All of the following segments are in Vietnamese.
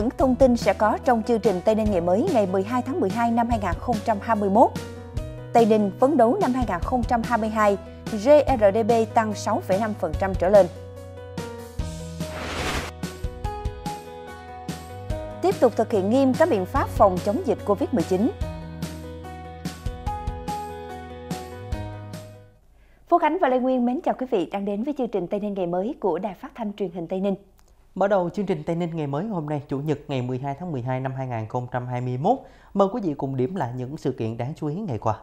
Những thông tin sẽ có trong chương trình Tây Ninh ngày mới ngày 12 tháng 12 năm 2021. Tây Ninh phấn đấu năm 2022, GRDP tăng 6,5% trở lên. Tiếp tục thực hiện nghiêm các biện pháp phòng chống dịch COVID-19. Phú Khánh và Lê Nguyên mến chào quý vị đang đến với chương trình Tây Ninh ngày mới của Đài Phát thanh Truyền hình Tây Ninh. Mở đầu chương trình Tây Ninh ngày mới hôm nay, Chủ nhật ngày 12 tháng 12 năm 2021, mời quý vị cùng điểm lại những sự kiện đáng chú ý ngày qua.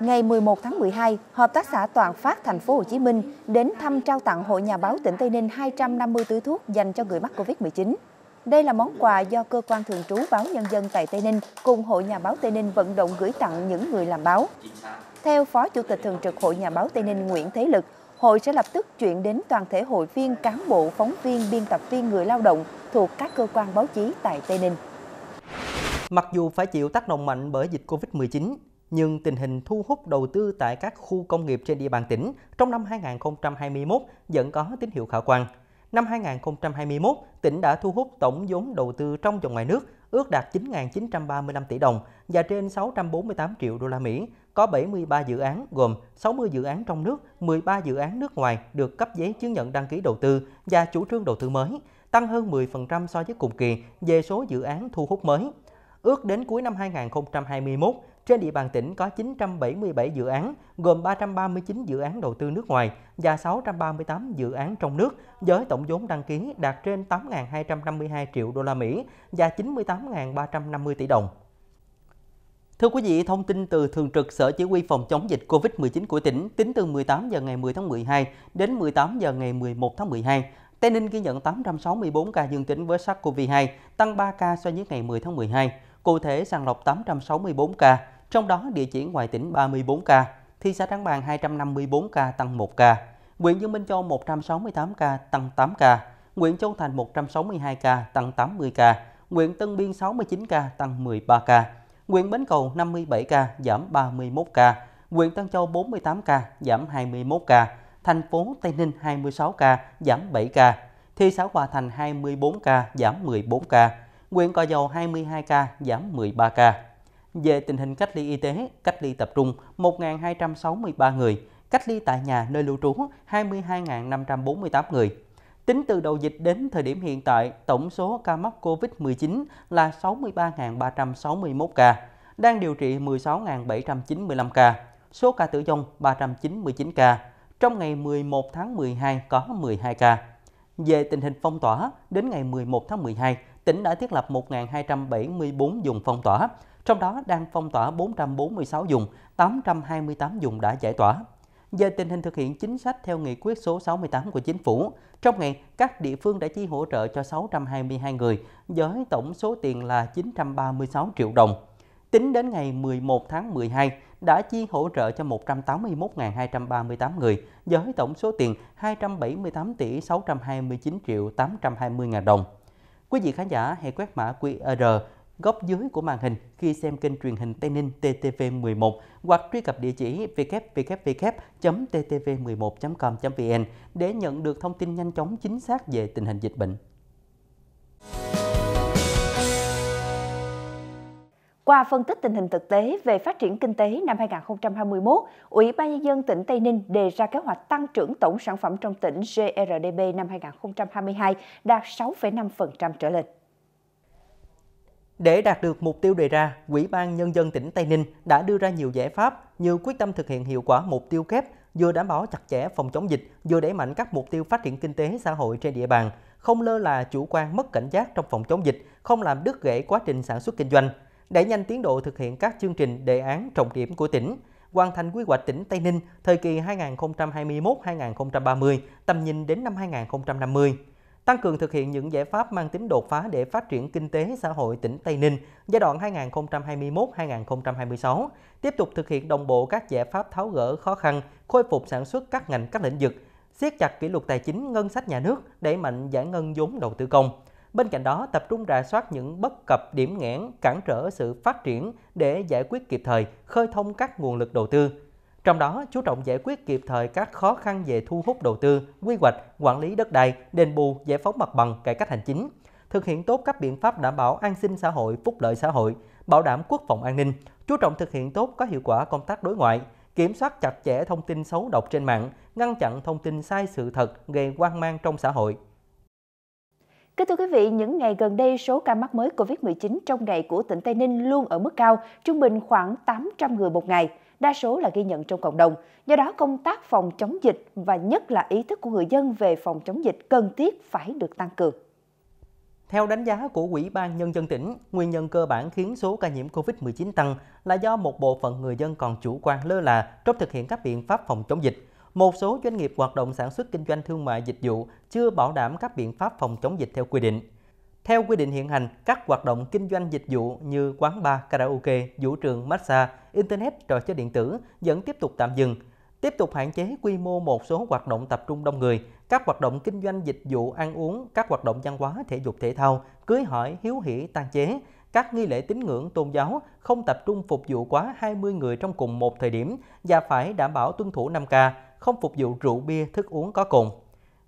Ngày 11 tháng 12, Hợp tác xã Toàn Phát Thành phố Hồ Chí Minh đến thăm trao tặng Hội Nhà báo tỉnh Tây Ninh 250 túi thuốc dành cho người mắc Covid-19. Đây là món quà do cơ quan thường trú báo Nhân dân tại Tây Ninh cùng Hội Nhà báo Tây Ninh vận động gửi tặng những người làm báo. Theo Phó Chủ tịch Thường trực Hội Nhà báo Tây Ninh Nguyễn Thế Lực, hội sẽ lập tức chuyển đến toàn thể hội viên, cán bộ, phóng viên, biên tập viên người lao động thuộc các cơ quan báo chí tại Tây Ninh. Mặc dù phải chịu tác động mạnh bởi dịch Covid-19, nhưng tình hình thu hút đầu tư tại các khu công nghiệp trên địa bàn tỉnh trong năm 2021 vẫn có tín hiệu khả quan. Năm 2021, tỉnh đã thu hút tổng vốn đầu tư trong và ngoài nước ước đạt 9.935 tỷ đồng và trên 648 triệu đô la Mỹ, có 73 dự án gồm 60 dự án trong nước, 13 dự án nước ngoài được cấp giấy chứng nhận đăng ký đầu tư và chủ trương đầu tư mới, tăng hơn 10% so với cùng kỳ về số dự án thu hút mới. Ước đến cuối năm 2021, trên địa bàn tỉnh có 977 dự án, gồm 339 dự án đầu tư nước ngoài và 638 dự án trong nước, với tổng vốn đăng ký đạt trên 8.252 triệu đô la Mỹ và 98.350 tỷ đồng. Thưa quý vị, thông tin từ Thường trực Sở Chỉ huy Phòng chống dịch COVID-19 của tỉnh tính từ 18 giờ ngày 10 tháng 12 đến 18 giờ ngày 11 tháng 12, Tây Ninh ghi nhận 864 ca dương tính với SARS-CoV-2, tăng 3 ca so với ngày 10 tháng 12. Cụ thể, sàng lọc 864 ca, trong đó địa chỉ ngoài tỉnh 34 ca, thị xã Trảng Bàng 254 ca tăng 1 ca, huyện Dương Minh Châu 168 ca tăng 8 ca, huyện Châu Thành 162 ca tăng 80 ca, huyện Tân Biên 69 ca tăng 13 ca, huyện Bến Cầu 57 ca giảm 31 ca, huyện Tân Châu 48 ca giảm 21 ca, thành phố Tây Ninh 26 ca giảm 7 ca, thị xã Hòa Thành 24 ca giảm 14 ca, huyện Cò Dầu 22 ca giảm 13 ca. Về tình hình cách ly y tế, cách ly tập trung 1.263 người, cách ly tại nhà nơi lưu trú 22.548 người. Tính từ đầu dịch đến thời điểm hiện tại, tổng số ca mắc COVID-19 là 63.361 ca, đang điều trị 16.795 ca, số ca tử vong 399 ca. Trong ngày 11 tháng 12 có 12 ca. Về tình hình phong tỏa, đến ngày 11 tháng 12, tỉnh đã thiết lập 1.274 vùng phong tỏa, trong đó đang phong tỏa 446 dùng, 828 dùng đã giải tỏa. Về tình hình thực hiện chính sách theo nghị quyết số 68 của chính phủ, trong ngày các địa phương đã chi hỗ trợ cho 622 người với tổng số tiền là 936 triệu đồng. Tính đến ngày 11 tháng 12, đã chi hỗ trợ cho 181.238 người với tổng số tiền 278 tỷ 629 triệu 820 ngàn đồng. Quý vị khán giả hãy quét mã QR góc dưới của màn hình khi xem kênh truyền hình Tây Ninh TTV11 hoặc truy cập địa chỉ www.ttv11.com.vn để nhận được thông tin nhanh chóng chính xác về tình hình dịch bệnh. Qua phân tích tình hình thực tế về phát triển kinh tế năm 2021, Ủy ban Nhân dân tỉnh Tây Ninh đề ra kế hoạch tăng trưởng tổng sản phẩm trong tỉnh GRDP năm 2022 đạt 6,5% trở lên. Để đạt được mục tiêu đề ra, Ủy ban Nhân dân tỉnh Tây Ninh đã đưa ra nhiều giải pháp như quyết tâm thực hiện hiệu quả mục tiêu kép, vừa đảm bảo chặt chẽ phòng chống dịch, vừa đẩy mạnh các mục tiêu phát triển kinh tế xã hội trên địa bàn, không lơ là chủ quan mất cảnh giác trong phòng chống dịch, không làm đứt gãy quá trình sản xuất kinh doanh, đẩy nhanh tiến độ thực hiện các chương trình đề án trọng điểm của tỉnh, hoàn thành quy hoạch tỉnh Tây Ninh thời kỳ 2021-2030, tầm nhìn đến năm 2050 tăng cường thực hiện những giải pháp mang tính đột phá để phát triển kinh tế xã hội tỉnh Tây Ninh giai đoạn 2021-2026, tiếp tục thực hiện đồng bộ các giải pháp tháo gỡ khó khăn, khôi phục sản xuất các ngành các lĩnh vực, siết chặt kỷ luật tài chính ngân sách nhà nước, đẩy mạnh giải ngân vốn đầu tư công. Bên cạnh đó, tập trung rà soát những bất cập điểm nghẽn, cản trở sự phát triển để giải quyết kịp thời, khơi thông các nguồn lực đầu tư, trong đó, chú trọng giải quyết kịp thời các khó khăn về thu hút đầu tư, quy hoạch, quản lý đất đai, đền bù, giải phóng mặt bằng, cải cách hành chính, thực hiện tốt các biện pháp đảm bảo an sinh xã hội, phúc lợi xã hội, bảo đảm quốc phòng an ninh, chú trọng thực hiện tốt có hiệu quả công tác đối ngoại, kiểm soát chặt chẽ thông tin xấu độc trên mạng, ngăn chặn thông tin sai sự thật gây hoang mang trong xã hội. Kính thưa quý vị, những ngày gần đây, số ca mắc mới COVID-19 trong ngày của tỉnh Tây Ninh luôn ở mức cao, trung bình khoảng 800 người một ngày, đa số là ghi nhận trong cộng đồng. Do đó, công tác phòng chống dịch và nhất là ý thức của người dân về phòng chống dịch cần thiết phải được tăng cường. Theo đánh giá của Ủy ban Nhân dân tỉnh, nguyên nhân cơ bản khiến số ca nhiễm COVID-19 tăng là do một bộ phận người dân còn chủ quan lơ là trong thực hiện các biện pháp phòng chống dịch. Một số doanh nghiệp hoạt động sản xuất kinh doanh thương mại dịch vụ chưa bảo đảm các biện pháp phòng chống dịch theo quy định. Theo quy định hiện hành, các hoạt động kinh doanh dịch vụ như quán bar, karaoke, vũ trường, massage, internet, trò chơi điện tử vẫn tiếp tục tạm dừng. Tiếp tục hạn chế quy mô một số hoạt động tập trung đông người, các hoạt động kinh doanh dịch vụ ăn uống, các hoạt động văn hóa thể dục thể thao, cưới hỏi, hiếu hỉ, tang chế, các nghi lễ tín ngưỡng tôn giáo không tập trung phục vụ quá 20 người trong cùng một thời điểm và phải đảm bảo tuân thủ 5K, không phục vụ rượu bia, thức uống có cồn.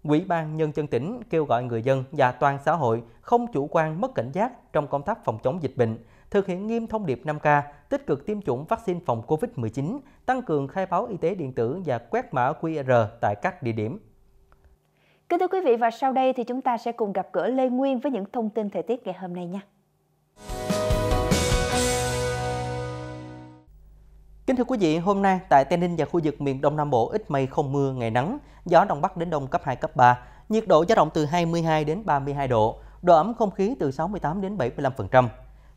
Ủy ban Nhân dân tỉnh kêu gọi người dân và toàn xã hội không chủ quan mất cảnh giác trong công tác phòng chống dịch bệnh, thực hiện nghiêm thông điệp 5K, tích cực tiêm chủng vaccine phòng COVID-19, tăng cường khai báo y tế điện tử và quét mã QR tại các địa điểm. Kính thưa quý vị và sau đây thì chúng ta sẽ cùng gặp gỡ Lê Nguyên với những thông tin thời tiết ngày hôm nay nha. Kính thưa quý vị, hôm nay tại Tây Ninh và khu vực miền Đông Nam Bộ ít mây không mưa, ngày nắng, gió Đông Bắc đến Đông cấp 2, cấp 3, nhiệt độ dao động từ 22 đến 32 độ, độ ẩm không khí từ 68 đến 75%.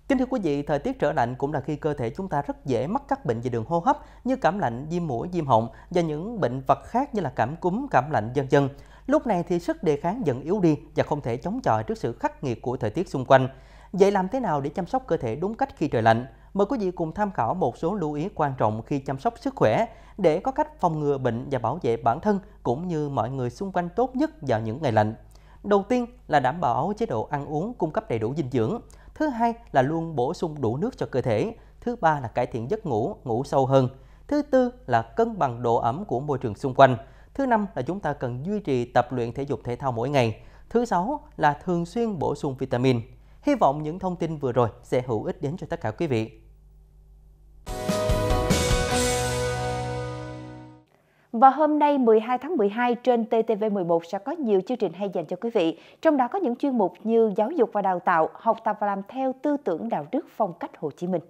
Kính thưa quý vị, thời tiết trở lạnh cũng là khi cơ thể chúng ta rất dễ mắc các bệnh về đường hô hấp như cảm lạnh, viêm mũi, viêm họng và những bệnh vật khác như là cảm cúm, cảm lạnh vân vân. Lúc này thì sức đề kháng dần yếu đi và không thể chống chọi trước sự khắc nghiệt của thời tiết xung quanh. Vậy làm thế nào để chăm sóc cơ thể đúng cách khi trời lạnh? Mời quý vị cùng tham khảo một số lưu ý quan trọng khi chăm sóc sức khỏe để có cách phòng ngừa bệnh và bảo vệ bản thân cũng như mọi người xung quanh tốt nhất vào những ngày lạnh. Đầu tiên là đảm bảo chế độ ăn uống cung cấp đầy đủ dinh dưỡng. Thứ hai là luôn bổ sung đủ nước cho cơ thể. Thứ ba là cải thiện giấc ngủ, ngủ sâu hơn. Thứ tư là cân bằng độ ẩm của môi trường xung quanh. Thứ năm là chúng ta cần duy trì tập luyện thể dục thể thao mỗi ngày. Thứ sáu là thường xuyên bổ sung vitamin. Hy vọng những thông tin vừa rồi sẽ hữu ích đến cho tất cả quý vị. Và hôm nay 12 tháng 12 trên TTV11 sẽ có nhiều chương trình hay dành cho quý vị. Trong đó có những chuyên mục như giáo dục và đào tạo, học tập và làm theo tư tưởng đạo đức phong cách Hồ Chí Minh.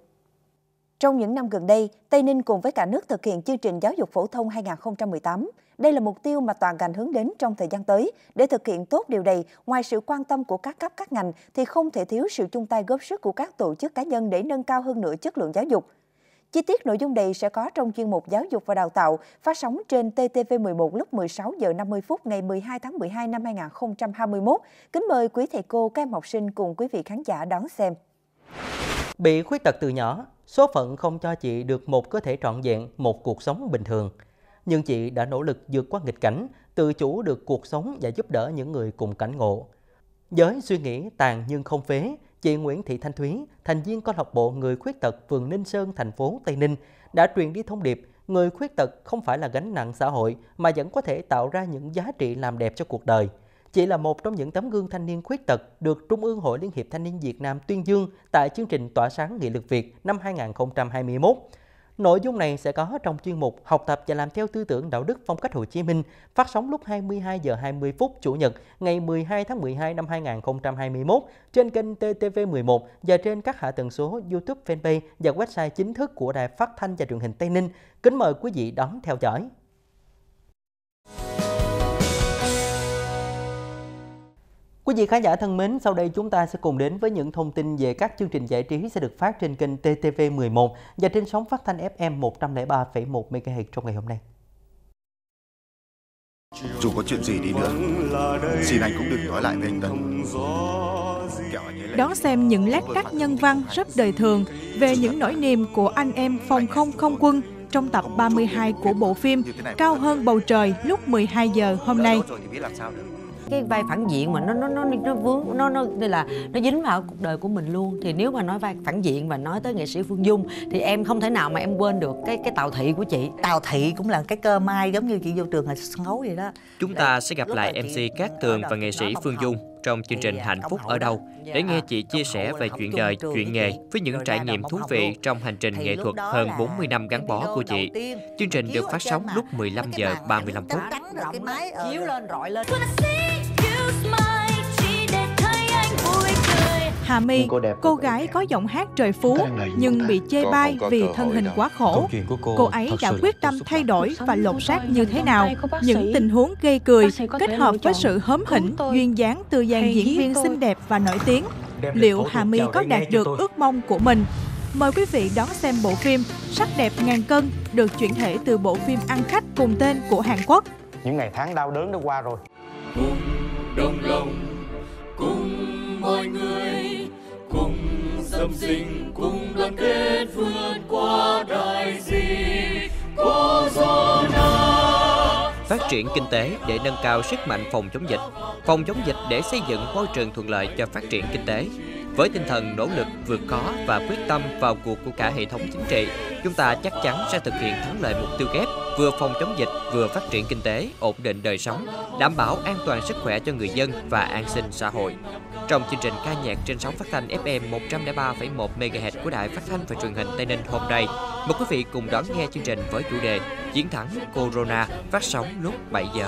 Trong những năm gần đây, Tây Ninh cùng với cả nước thực hiện chương trình giáo dục phổ thông 2018. Đây là mục tiêu mà toàn ngành hướng đến trong thời gian tới. Để thực hiện tốt điều này, ngoài sự quan tâm của các cấp các ngành thì không thể thiếu sự chung tay góp sức của các tổ chức cá nhân để nâng cao hơn nữa chất lượng giáo dục. Chi tiết nội dung này sẽ có trong chuyên mục Giáo dục và Đào tạo phát sóng trên TTV11 lúc 16 giờ 50 phút ngày 12 tháng 12 năm 2021. Kính mời quý thầy cô, các em học sinh cùng quý vị khán giả đón xem. Bị khuyết tật từ nhỏ, số phận không cho chị được một cơ thể trọn vẹn, một cuộc sống bình thường. Nhưng chị đã nỗ lực vượt qua nghịch cảnh, tự chủ được cuộc sống và giúp đỡ những người cùng cảnh ngộ. Với suy nghĩ tàn nhưng không phế, chị Nguyễn Thị Thanh Thúy, thành viên câu lạc bộ người khuyết tật phường Ninh Sơn, thành phố Tây Ninh, đã truyền đi thông điệp người khuyết tật không phải là gánh nặng xã hội mà vẫn có thể tạo ra những giá trị làm đẹp cho cuộc đời. Chị là một trong những tấm gương thanh niên khuyết tật được Trung ương Hội Liên hiệp Thanh niên Việt Nam tuyên dương tại chương trình Tỏa sáng nghị lực Việt năm 2021. Nội dung này sẽ có trong chuyên mục Học tập và làm theo tư tưởng đạo đức phong cách Hồ Chí Minh, phát sóng lúc 22 giờ 20 phút Chủ nhật ngày 12 tháng 12 năm 2021 trên kênh TTV11 và trên các hạ tần số YouTube, fanpage và website chính thức của Đài Phát thanh và Truyền hình Tây Ninh. Kính mời quý vị đón theo dõi. Quý vị khán giả thân mến, sau đây chúng ta sẽ cùng đến với những thông tin về các chương trình giải trí sẽ được phát trên kênh TTV11 và trên sóng phát thanh FM 103,1 MHz trong ngày hôm nay. Dù có chuyện gì đi nữa, xin anh cũng đừng nói lại với anh Tấn. Đón xem những lát cắt nhân văn rất đời thường về những nỗi niềm của anh em phòng không không quân trong tập 32 của bộ phim Cao hơn bầu trời lúc 12 giờ hôm nay. Cái vai phản diện mà nó nó nó nó vướng nó nó đây là nó dính vào cuộc đời của mình luôn. Thì nếu mà nói vai phản diện và nói tới nghệ sĩ Phương Dung thì em không thể nào mà em quên được cái cái tào thị của chị. Tào thị cũng là cái cơ mai giống như chị vô trường là sân khấu vậy đó. Chúng ta sẽ gặp lại MC Cát Tường và nghệ sĩ Phương Dung trong chương trình Hạnh phúc ở đâu để nghe chị chia sẻ về chuyện đời, chuyện nghề với những trải nghiệm thú vị trong hành trình nghệ thuật hơn 40 năm gắn bó của chị. Chương trình được phát sóng lúc 15 giờ 35 phút. Chiếu lên, rọi lên. Hà My, cô gái có giọng hát trời phú nhưng bị chê bai vì thân hình quá khổ. Cô ấy đã quyết tâm thay đổi và lột xác như thế nào? Những tình huống gây cười kết hợp với sự hớm hỉnh, duyên dáng từ dàn diễn viên xinh đẹp và nổi tiếng. Liệu Hà My có đạt được ước mong của mình? Mời quý vị đón xem bộ phim Sắc đẹp ngàn cân được chuyển thể từ bộ phim Ăn khách cùng tên của Hàn Quốc. Những ngày tháng đau đớn đã qua rồi. Cùng đồng lòng, cùng mọi người cùng dâm dình cùng đoàn kết vượt qua đại dịch corona phát triển kinh tế để nâng cao sức mạnh phòng chống dịch, phòng chống dịch để xây dựng môi trường thuận lợi cho phát triển kinh tế. Với tinh thần nỗ lực vượt khó và quyết tâm vào cuộc của cả hệ thống chính trị, chúng ta chắc chắn sẽ thực hiện thắng lợi mục tiêu kép vừa phòng chống dịch vừa phát triển kinh tế, ổn định đời sống, đảm bảo an toàn sức khỏe cho người dân và an sinh xã hội. Trong chương trình ca nhạc trên sóng phát thanh FM 103,1 MHz của Đài Phát thanh và Truyền hình Tây Ninh hôm nay, mời quý vị cùng đón nghe chương trình với chủ đề Chiến thắng Corona phát sóng lúc 7 giờ.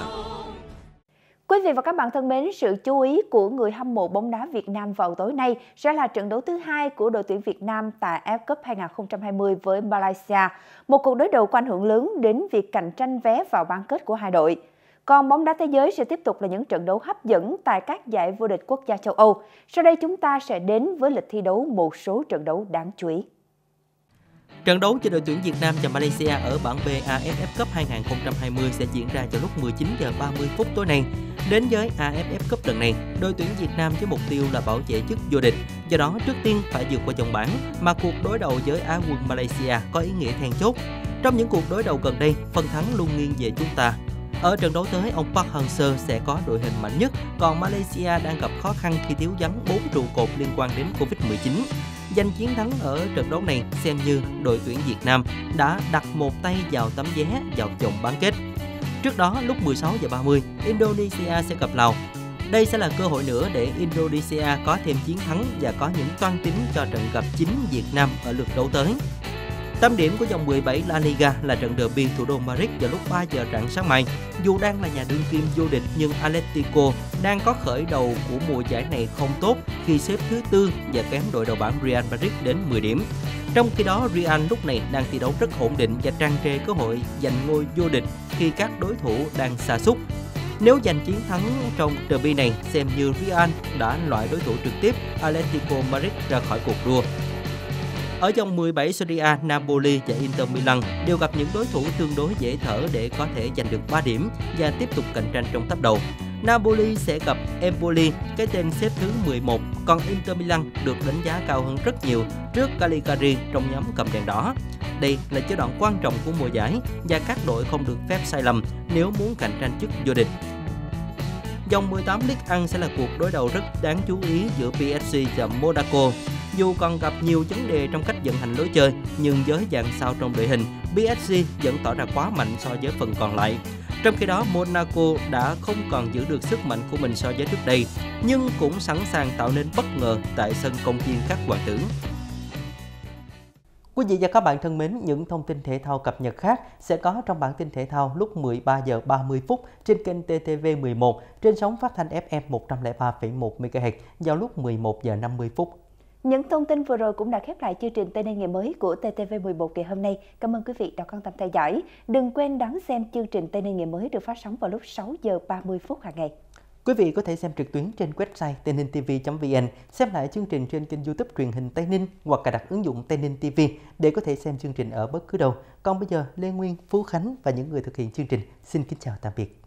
Quý vị và các bạn thân mến, sự chú ý của người hâm mộ bóng đá Việt Nam vào tối nay sẽ là trận đấu thứ hai của đội tuyển Việt Nam tại F Cup 2020 với Malaysia, một cuộc đối đầu có ảnh hưởng lớn đến việc cạnh tranh vé vào bán kết của hai đội. Còn bóng đá thế giới sẽ tiếp tục là những trận đấu hấp dẫn tại các giải vô địch quốc gia châu Âu. Sau đây chúng ta sẽ đến với lịch thi đấu một số trận đấu đáng chú ý. Trận đấu cho đội tuyển Việt Nam và Malaysia ở bảng B AFF Cup 2020 sẽ diễn ra vào lúc 19 giờ 30 phút tối nay. Đến với AFF Cup lần này, đội tuyển Việt Nam với mục tiêu là bảo vệ chức vô địch. Do đó, trước tiên phải vượt qua vòng bảng, mà cuộc đối đầu với Á quân Malaysia có ý nghĩa then chốt. Trong những cuộc đối đầu gần đây, phần thắng luôn nghiêng về chúng ta. Ở trận đấu tới, ông Park Hang-seo sẽ có đội hình mạnh nhất, còn Malaysia đang gặp khó khăn khi thiếu vắng 4 trụ cột liên quan đến Covid-19. Giành chiến thắng ở trận đấu này xem như đội tuyển Việt Nam đã đặt một tay vào tấm vé vào vòng bán kết. Trước đó, lúc 16 giờ 30, Indonesia sẽ gặp Lào. Đây sẽ là cơ hội nữa để Indonesia có thêm chiến thắng và có những toan tính cho trận gặp chính Việt Nam ở lượt đấu tới. Tâm điểm của vòng 17 La Liga là trận derby thủ đô Madrid vào lúc 3 giờ rạng sáng mai. Dù đang là nhà đương kim vô địch nhưng Atletico đang có khởi đầu của mùa giải này không tốt khi xếp thứ tư và kém đội đầu bảng Real Madrid đến 10 điểm. Trong khi đó, Real lúc này đang thi đấu rất ổn định và trang trề cơ hội giành ngôi vô địch khi các đối thủ đang xa xúc. Nếu giành chiến thắng trong derby này, xem như Real đã loại đối thủ trực tiếp Atletico Madrid ra khỏi cuộc đua. Ở vòng 17 Serie A, Napoli và Inter Milan đều gặp những đối thủ tương đối dễ thở để có thể giành được 3 điểm và tiếp tục cạnh tranh trong top đầu. Napoli sẽ gặp Empoli, cái tên xếp thứ 11, còn Inter Milan được đánh giá cao hơn rất nhiều trước Cagliari trong nhóm cầm đèn đỏ. Đây là giai đoạn quan trọng của mùa giải và các đội không được phép sai lầm nếu muốn cạnh tranh chức vô địch. Dòng 18 League Ăn sẽ là cuộc đối đầu rất đáng chú ý giữa PSG và Monaco. Dù còn gặp nhiều vấn đề trong cách vận hành lối chơi, nhưng với dạng sao trong đội hình, PSG vẫn tỏ ra quá mạnh so với phần còn lại. Trong khi đó, Monaco đã không còn giữ được sức mạnh của mình so với trước đây, nhưng cũng sẵn sàng tạo nên bất ngờ tại sân công viên các hoàng tử. Quý vị và các bạn thân mến, những thông tin thể thao cập nhật khác sẽ có trong bản tin thể thao lúc 13 giờ 30 phút trên kênh TTV11 trên sóng phát thanh FM 103,1 MHz vào lúc 11 giờ 50 phút. Những thông tin vừa rồi cũng đã khép lại chương trình Tây Ninh ngày mới của TTV11 ngày hôm nay. Cảm ơn quý vị đã quan tâm theo dõi. Đừng quên đón xem chương trình Tây Ninh ngày mới được phát sóng vào lúc 6 giờ 30 phút hàng ngày. Quý vị có thể xem trực tuyến trên website tây ninh tv.vn, xem lại chương trình trên kênh youtube truyền hình Tây Ninh hoặc cài đặt ứng dụng Tây Ninh TV để có thể xem chương trình ở bất cứ đâu. Còn bây giờ, Lê Nguyên, Phú Khánh và những người thực hiện chương trình xin kính chào tạm biệt.